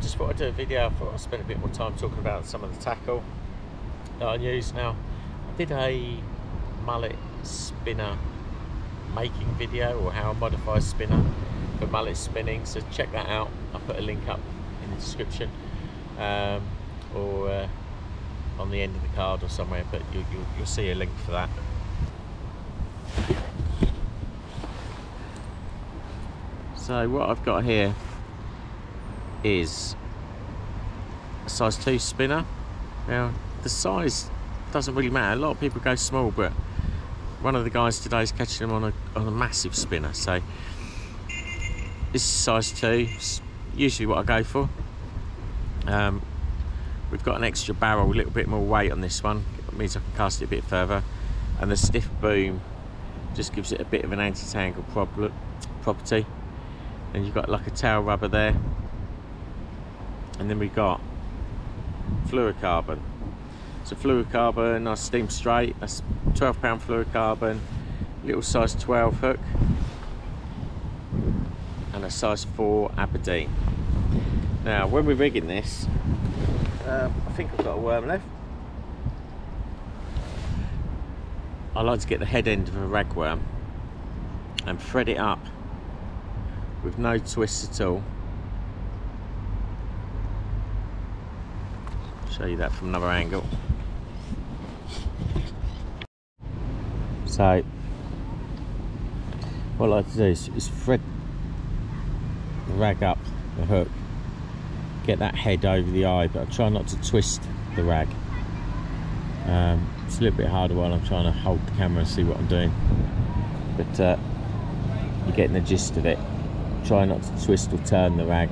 just thought I'd do a video. I thought I'd spend a bit more time talking about some of the tackle that I use now. I did a mullet spinner making video or how I modify a spinner for mullet spinning so check that out I'll put a link up in the description um, or uh, on the end of the card or somewhere but you, you, you'll see a link for that so what I've got here is a size 2 spinner. Now the size doesn't really matter. A lot of people go small but one of the guys today is catching them on a, on a massive spinner. So this is size 2 it's usually what I go for. Um, we've got an extra barrel a little bit more weight on this one. It means I can cast it a bit further. And the stiff boom just gives it a bit of an anti-tangle property. And you've got like a tail rubber there and then we got fluorocarbon. So fluorocarbon I steam straight. That's 12 pound fluorocarbon little size 12 hook and a size 4 Aberdeen. Now when we're rigging this um, I think I've got a worm left. I like to get the head end of a ragworm and thread it up with no twists at all show you that from another angle. So what I like to do is, is thread the rag up the hook get that head over the eye but I try not to twist the rag. Um, it's a little bit harder while I'm trying to hold the camera and see what I'm doing but uh, you're getting the gist of it. Try not to twist or turn the rag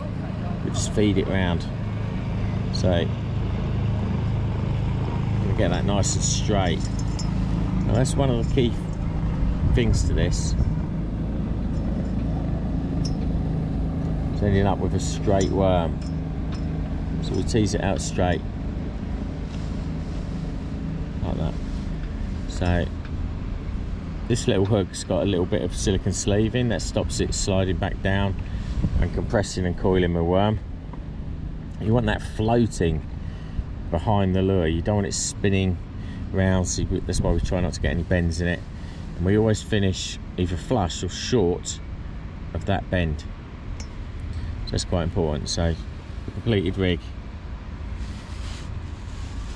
but just feed it around so get that nice and straight. Now that's one of the key things to this. It's ending up with a straight worm. So we tease it out straight. Like that. So this little hook's got a little bit of silicon sleeving that stops it sliding back down and compressing and coiling the worm. You want that floating behind the lure. You don't want it spinning around so that's why we try not to get any bends in it. And we always finish either flush or short of that bend. So that's quite important. So the completed rig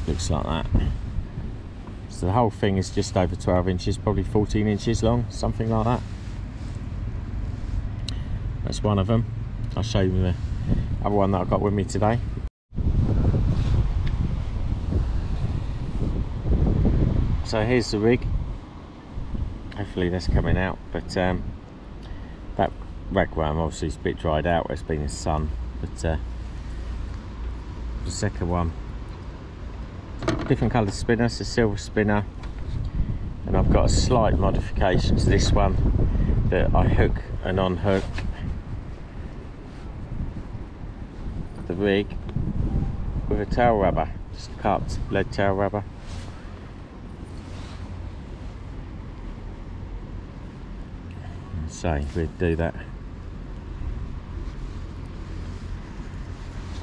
looks like that. So the whole thing is just over 12 inches probably 14 inches long something like that. That's one of them. I'll show you the other one that I've got with me today so here's the rig. Hopefully that's coming out but um, that ragworm obviously is a bit dried out where it's been in the sun but uh, the second one different coloured spinner it's a silver spinner and I've got a slight modification to this one that I hook and unhook the rig with a tail rubber just carp lead tail rubber say we'd do that.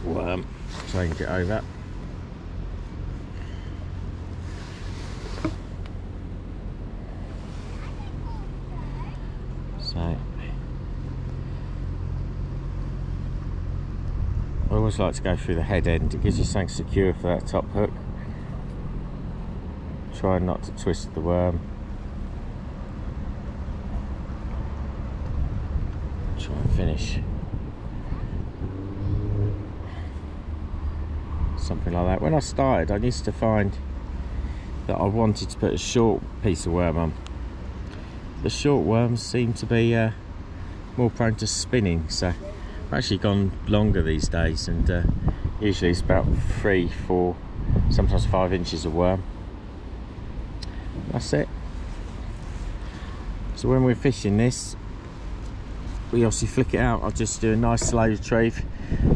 Worm change it over. So I always like to go through the head end. It gives you something secure for that top hook. Try not to twist the worm finish. Something like that. When I started, I used to find that I wanted to put a short piece of worm on. The short worms seem to be uh, more prone to spinning, so I've actually gone longer these days, and uh, usually it's about three, four, sometimes five inches of worm. That's it. So when we're fishing this, we obviously flick it out I'll just do a nice slow retrieve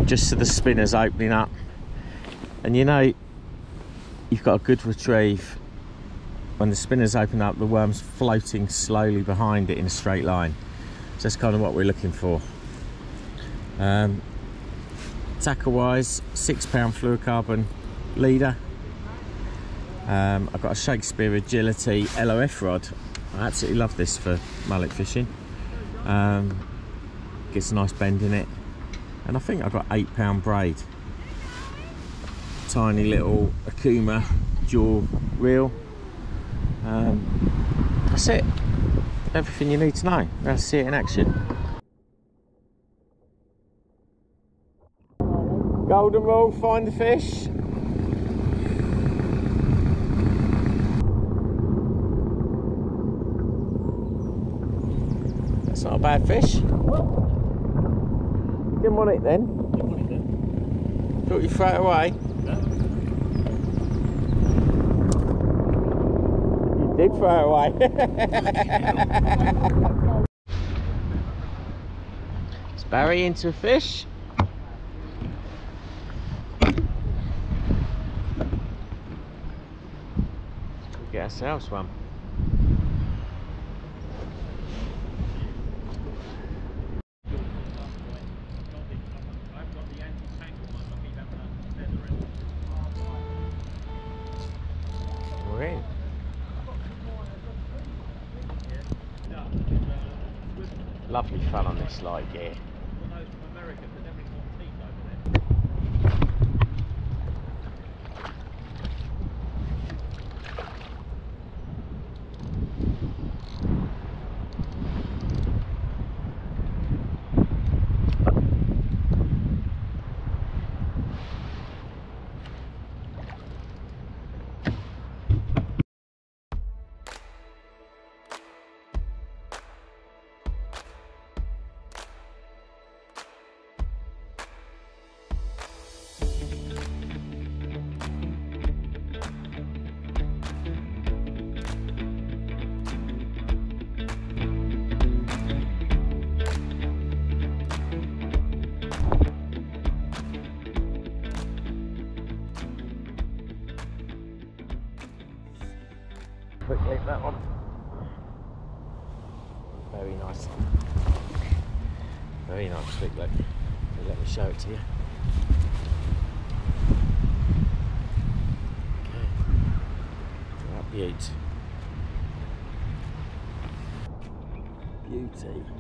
just so the spinner's opening up and you know you've got a good retrieve when the spinner's open up the worm's floating slowly behind it in a straight line so that's kind of what we're looking for Um, tackle wise, six pound fluorocarbon leader. Um, I've got a Shakespeare Agility LRF rod. I absolutely love this for mullet fishing. Um, gets a nice bend in it. And I think I've got eight pound braid. Tiny little Okuma jaw reel. Um, that's it. Everything you need to know. Let's see it in action. Golden rule, find the fish. That's not a bad fish. Didn't want it then. Thought you throw it away. You did throw it away. It's Barry into a fish. Get ourselves one. Lovely fun on this light gear. Very nice. Let me show it to you. Okay. That beaut. Beauty.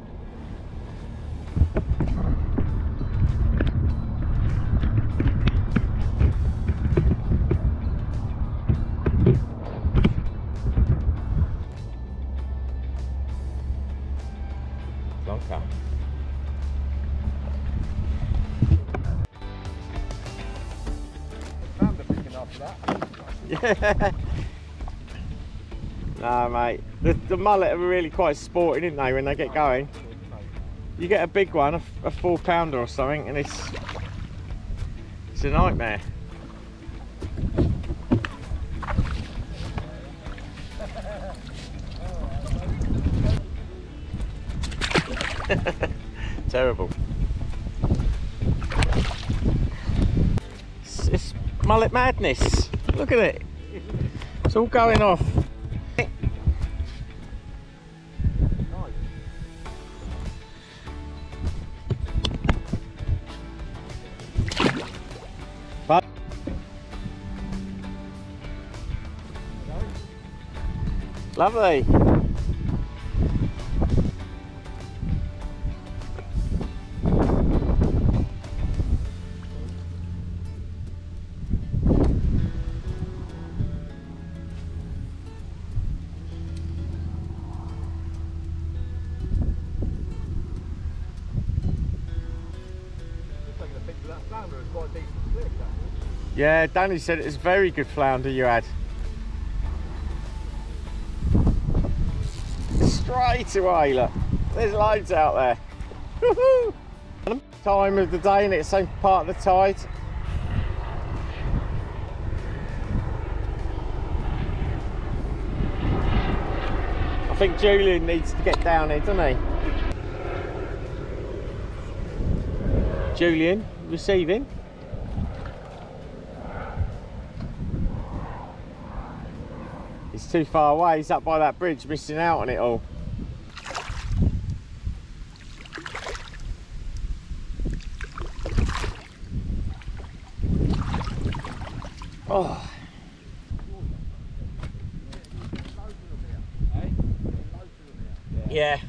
Nah, mate. The, the mullet are really quite sporting, aren't they, when they get going? You get a big one, a four pounder or something, and it's it's a nightmare. Terrible. It's, it's mullet madness. Look at it. It's all going off. But lovely. Yeah, Danny said it's very good flounder you had. Straight away, look. There's loads out there. Time of the day and it's same part of the tide. I think Julian needs to get down here, doesn't he? Julian, receiving. He's too far away. He's up by that bridge, missing out on it all. Oh. Yeah.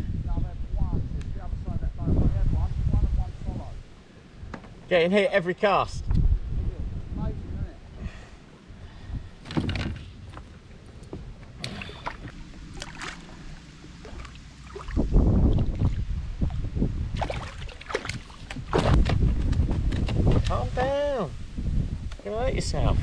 Getting hit every cast. Hurt yourself.